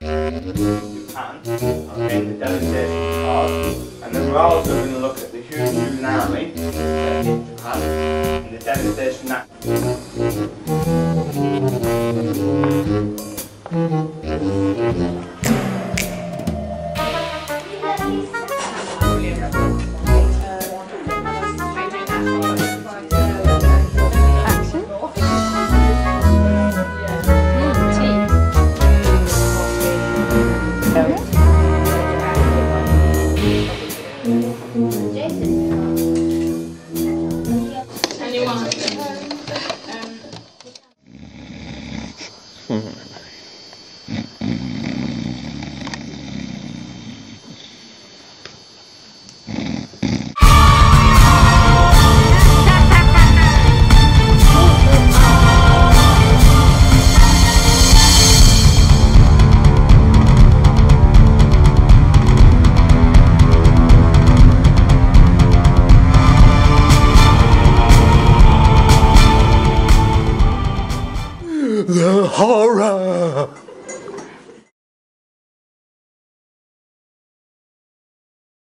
Japan, okay, the delegation card, and then we're also going to look at the huge tsunami hit Japan and the devastation that. Anyone? Um. the horror.